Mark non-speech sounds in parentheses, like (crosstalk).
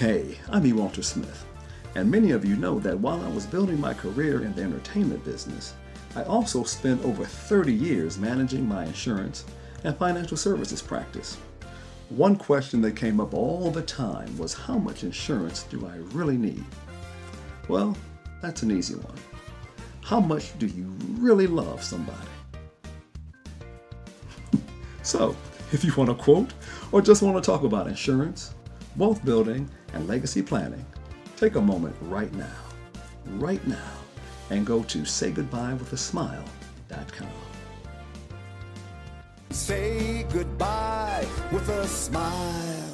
Hey, I'm E. Walter Smith, and many of you know that while I was building my career in the entertainment business, I also spent over 30 years managing my insurance and financial services practice. One question that came up all the time was how much insurance do I really need? Well, that's an easy one. How much do you really love somebody? (laughs) so, if you want a quote or just want to talk about insurance, wealth building, and legacy planning, take a moment right now, right now, and go to saygoodbyewithasmile.com. Say goodbye with a smile.